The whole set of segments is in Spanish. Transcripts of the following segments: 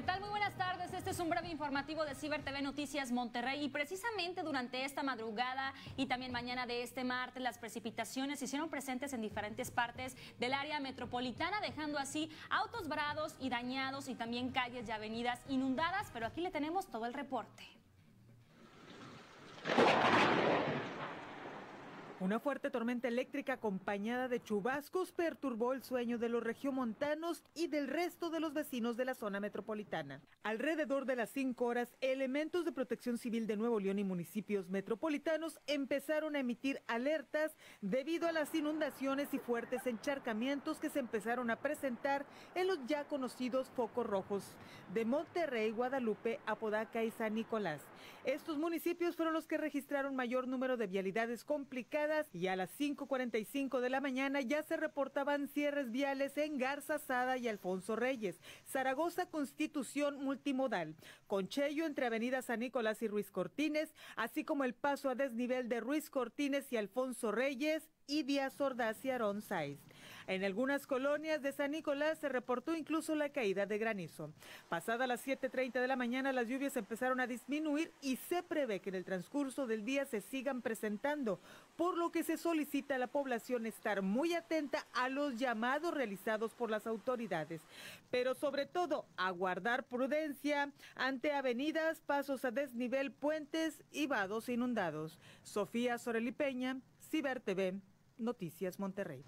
¿Qué tal? Muy buenas tardes. Este es un breve informativo de Ciber TV Noticias Monterrey y precisamente durante esta madrugada y también mañana de este martes las precipitaciones se hicieron presentes en diferentes partes del área metropolitana dejando así autos varados y dañados y también calles y avenidas inundadas, pero aquí le tenemos todo el reporte. Una fuerte tormenta eléctrica acompañada de chubascos perturbó el sueño de los regiomontanos y del resto de los vecinos de la zona metropolitana. Alrededor de las 5 horas, elementos de protección civil de Nuevo León y municipios metropolitanos empezaron a emitir alertas debido a las inundaciones y fuertes encharcamientos que se empezaron a presentar en los ya conocidos focos rojos de Monterrey, Guadalupe, Apodaca y San Nicolás. Estos municipios fueron los que registraron mayor número de vialidades complicadas y a las 5.45 de la mañana ya se reportaban cierres viales en Garza Sada y Alfonso Reyes, Zaragoza Constitución Multimodal, Conchello entre Avenida San Nicolás y Ruiz Cortines, así como el paso a desnivel de Ruiz Cortines y Alfonso Reyes y Díaz Ordaz y Arón Saiz. En algunas colonias de San Nicolás se reportó incluso la caída de granizo. Pasada las 7.30 de la mañana las lluvias empezaron a disminuir y se prevé que en el transcurso del día se sigan presentando, por lo que se solicita a la población estar muy atenta a los llamados realizados por las autoridades, pero sobre todo a guardar prudencia ante avenidas, pasos a desnivel, puentes y vados inundados. Sofía Soreli Peña, Ciber TV, Noticias Monterrey.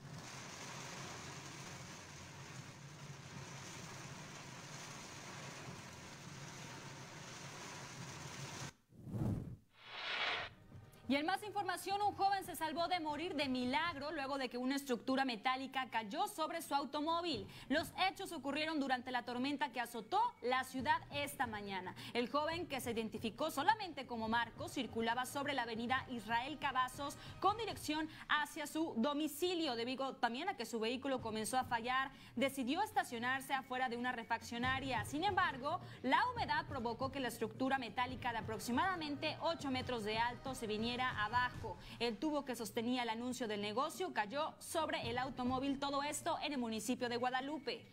Y en más información, un joven se salvó de morir de milagro luego de que una estructura metálica cayó sobre su automóvil. Los hechos ocurrieron durante la tormenta que azotó la ciudad esta mañana. El joven, que se identificó solamente como Marcos, circulaba sobre la avenida Israel Cavazos con dirección hacia su domicilio. Debido también a que su vehículo comenzó a fallar, decidió estacionarse afuera de una refaccionaria. Sin embargo, la humedad provocó que la estructura metálica de aproximadamente 8 metros de alto se viniera abajo. El tubo que sostenía el anuncio del negocio cayó sobre el automóvil, todo esto en el municipio de Guadalupe.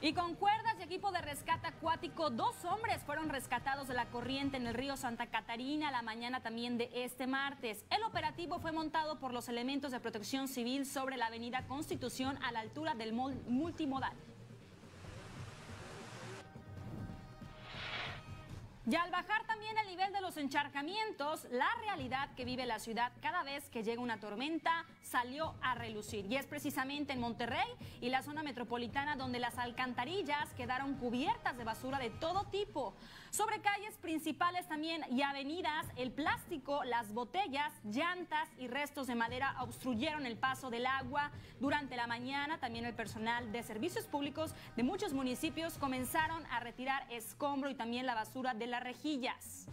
Y con cuerdas y equipo de rescate acuático, dos hombres fueron rescatados de la corriente en el río Santa Catarina la mañana también de este martes. El operativo fue montado por los elementos de protección civil sobre la avenida Constitución a la altura del multimodal. Y al bajar también el nivel de los encharcamientos, la realidad que vive la ciudad cada vez que llega una tormenta salió a relucir. Y es precisamente en Monterrey y la zona metropolitana donde las alcantarillas quedaron cubiertas de basura de todo tipo. Sobre calles principales también y avenidas, el plástico, las botellas, llantas y restos de madera obstruyeron el paso del agua. Durante la mañana también el personal de servicios públicos de muchos municipios comenzaron a retirar escombro y también la basura de las rejillas.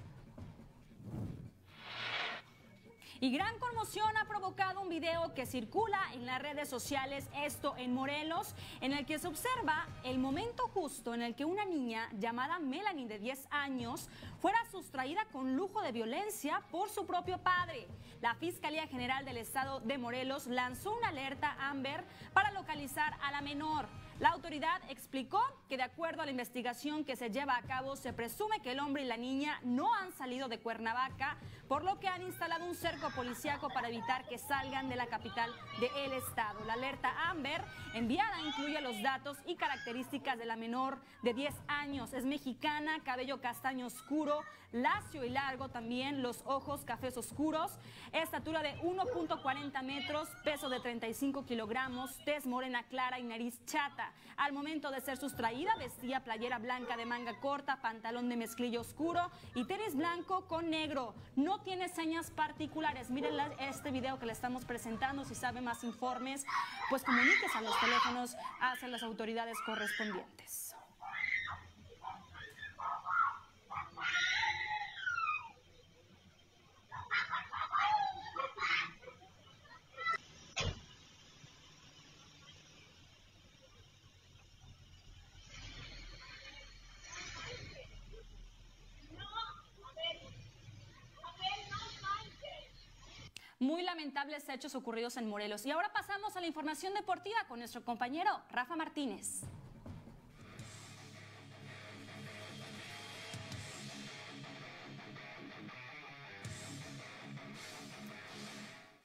Y gran conmoción ha provocado un video que circula en las redes sociales, esto en Morelos, en el que se observa el momento justo en el que una niña llamada Melanie de 10 años fuera sustraída con lujo de violencia por su propio padre. La Fiscalía General del Estado de Morelos lanzó una alerta Amber para localizar a la menor. La autoridad explicó que de acuerdo a la investigación que se lleva a cabo, se presume que el hombre y la niña no han salido de Cuernavaca, por lo que han instalado un cerco policíaco para evitar que salgan de la capital del estado. La alerta Amber enviada incluye los datos y características de la menor de 10 años. Es mexicana, cabello castaño oscuro, lacio y largo también, los ojos cafés oscuros, estatura de 1.40 metros, peso de 35 kilogramos, tez morena clara y nariz chata. Al momento de ser sustraída, vestía playera blanca de manga corta, pantalón de mezclilla oscuro y tenis blanco con negro. No tiene señas particulares. Miren este video que le estamos presentando. Si sabe más informes, pues comuníquese a los teléfonos hacia las autoridades correspondientes. lamentables hechos ocurridos en Morelos. Y ahora pasamos a la información deportiva con nuestro compañero Rafa Martínez.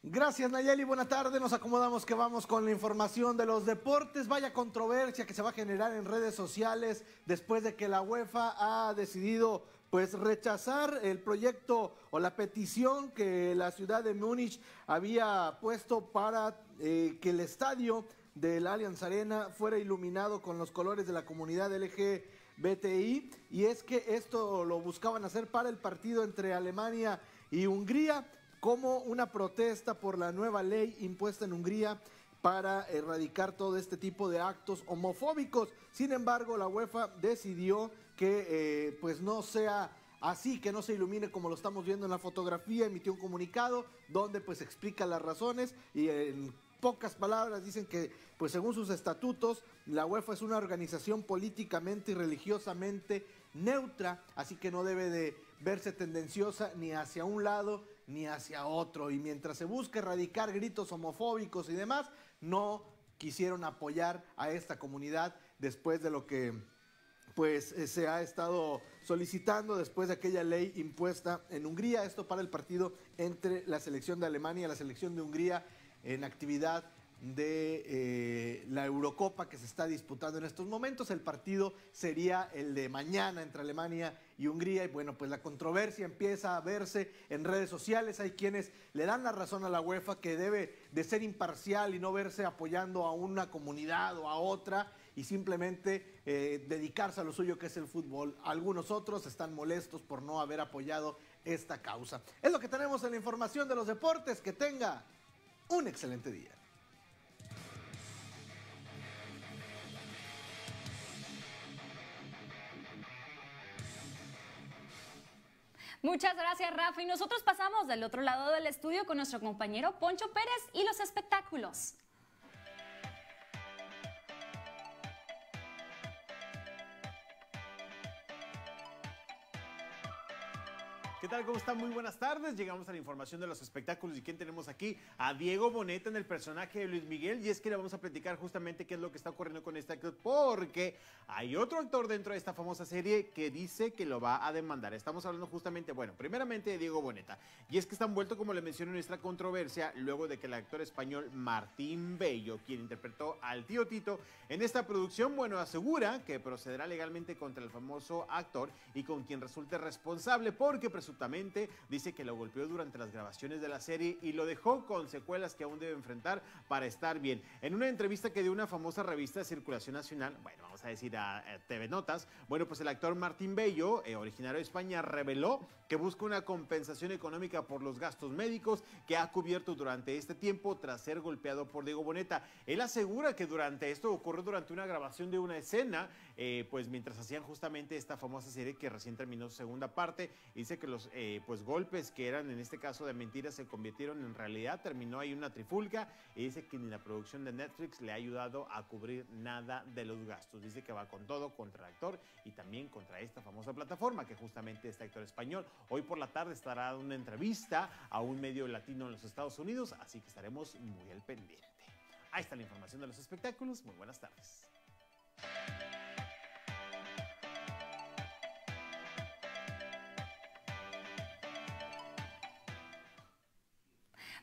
Gracias Nayeli, buena tarde. Nos acomodamos que vamos con la información de los deportes. Vaya controversia que se va a generar en redes sociales después de que la UEFA ha decidido pues rechazar el proyecto o la petición que la ciudad de Múnich había puesto para eh, que el estadio del Allianz Arena fuera iluminado con los colores de la comunidad LGBTI y es que esto lo buscaban hacer para el partido entre Alemania y Hungría como una protesta por la nueva ley impuesta en Hungría para erradicar todo este tipo de actos homofóbicos. Sin embargo, la UEFA decidió que eh, pues no sea así, que no se ilumine como lo estamos viendo en la fotografía, emitió un comunicado donde pues explica las razones y en pocas palabras dicen que pues según sus estatutos la UEFA es una organización políticamente y religiosamente neutra, así que no debe de verse tendenciosa ni hacia un lado ni hacia otro. Y mientras se busca erradicar gritos homofóbicos y demás, no quisieron apoyar a esta comunidad después de lo que pues eh, se ha estado solicitando después de aquella ley impuesta en Hungría, esto para el partido entre la selección de Alemania y la selección de Hungría en actividad de eh, la Eurocopa que se está disputando en estos momentos. El partido sería el de mañana entre Alemania y Hungría. Y bueno, pues la controversia empieza a verse en redes sociales. Hay quienes le dan la razón a la UEFA que debe de ser imparcial y no verse apoyando a una comunidad o a otra y simplemente eh, dedicarse a lo suyo que es el fútbol. Algunos otros están molestos por no haber apoyado esta causa. Es lo que tenemos en la información de los deportes. Que tenga un excelente día. Muchas gracias, Rafa. Y nosotros pasamos del otro lado del estudio con nuestro compañero Poncho Pérez y los espectáculos. ¿Cómo están? Muy buenas tardes. Llegamos a la información de los espectáculos y quién tenemos aquí a Diego Boneta en el personaje de Luis Miguel y es que le vamos a platicar justamente qué es lo que está ocurriendo con este actor porque hay otro actor dentro de esta famosa serie que dice que lo va a demandar. Estamos hablando justamente, bueno, primeramente de Diego Boneta y es que está envuelto, como le mencioné, en nuestra controversia luego de que el actor español Martín Bello, quien interpretó al tío Tito en esta producción, bueno, asegura que procederá legalmente contra el famoso actor y con quien resulte responsable porque presuntamente dice que lo golpeó durante las grabaciones de la serie y lo dejó con secuelas que aún debe enfrentar para estar bien. En una entrevista que dio una famosa revista de circulación nacional, bueno, vamos a decir a, TV Notas, bueno, pues el actor Martín Bello, eh, originario de España, reveló que busca una compensación económica por los gastos médicos que ha cubierto durante este tiempo tras ser golpeado por Diego Boneta. Él asegura que durante esto ocurrió durante una grabación de una escena, eh, pues mientras hacían justamente esta famosa serie que recién terminó su segunda parte, dice que los eh, pues golpes que eran en este caso de mentiras se convirtieron en realidad, terminó ahí una trifulca y dice que ni la producción de Netflix le ha ayudado a cubrir nada de los gastos. Dice que va con todo contra el actor y también contra esta famosa plataforma que justamente este actor español hoy por la tarde estará dando una entrevista a un medio latino en los Estados Unidos, así que estaremos muy al pendiente. Ahí está la información de los espectáculos. Muy buenas tardes.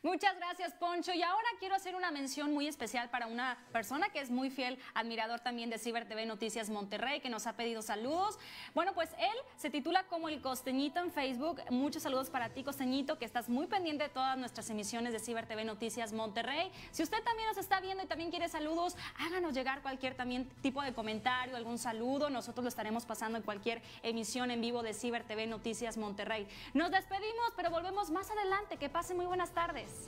Muchas gracias, Poncho. Y ahora quiero hacer una mención muy especial para una persona que es muy fiel admirador también de Ciber TV Noticias Monterrey, que nos ha pedido saludos. Bueno, pues él se titula como el Costeñito en Facebook. Muchos saludos para ti, Costeñito, que estás muy pendiente de todas nuestras emisiones de Ciber TV Noticias Monterrey. Si usted también nos está viendo y también quiere saludos, háganos llegar cualquier también tipo de comentario, algún saludo. Nosotros lo estaremos pasando en cualquier emisión en vivo de Ciber TV Noticias Monterrey. Nos despedimos, pero volvemos más adelante. Que pasen muy buenas tardes. Yes.